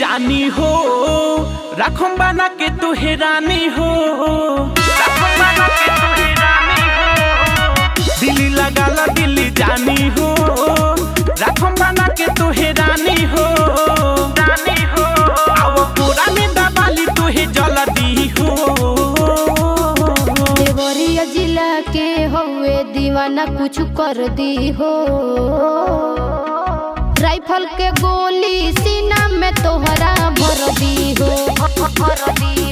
जानी हो। रखम बना के तू हैरानी हो। रखम बना के तू हैरानी हो। दिल्ली लगा लो दिल्ली जानी हो। हो रानी हो। आओ पूरा में दबाली तू है हो। देवरिया जिला के हवे दीवाना कुछ कर दी हो। राइफल के गोली सीना में तोहरा भर दी हो। भर दी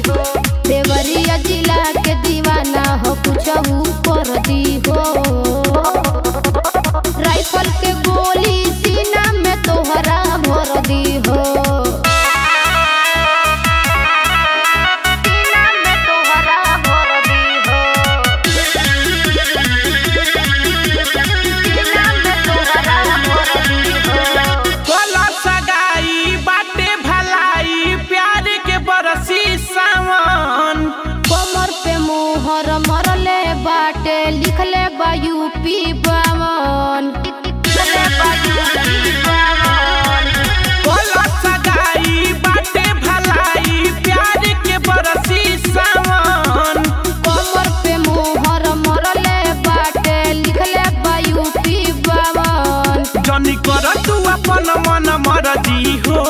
तू अपन मन मरजी हो।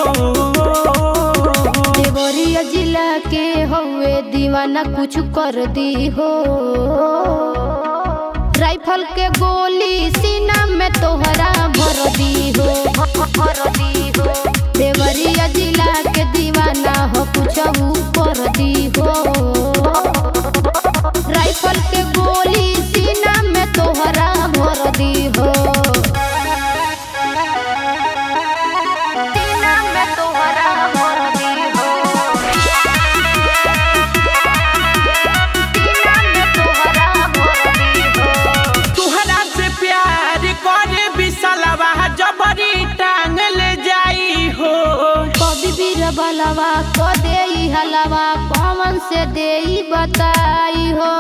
देवरिया जिला के हवे दीवाना कुछ कर दी हो। राइफल के गोली सीना में तोहरा भर दी हो। भर दी हो देवरिया जिला के दीवाना हो कुछ ऊपर दी हो। को दे हलवा पवन से दे बताई हो।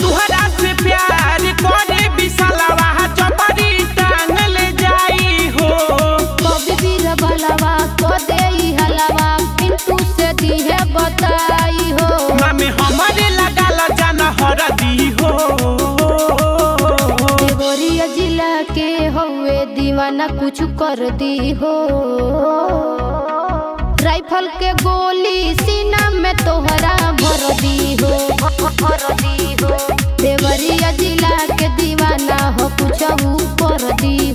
तुहरा से प्यार करे बिसलवा जबरी टांग ले जाई हो। कभी भी रबलवा को दे हलवा पिंटू से दी है बताई हो। मामे हमारे लगाल जाना हरदी हो। देवरिया जिला दीवाना कुछ कर दी हो। राइफल के गोली सीना में तोहरा भर दी हो। हो देवरिया जिला के दीवाना हो, कुछ कर दी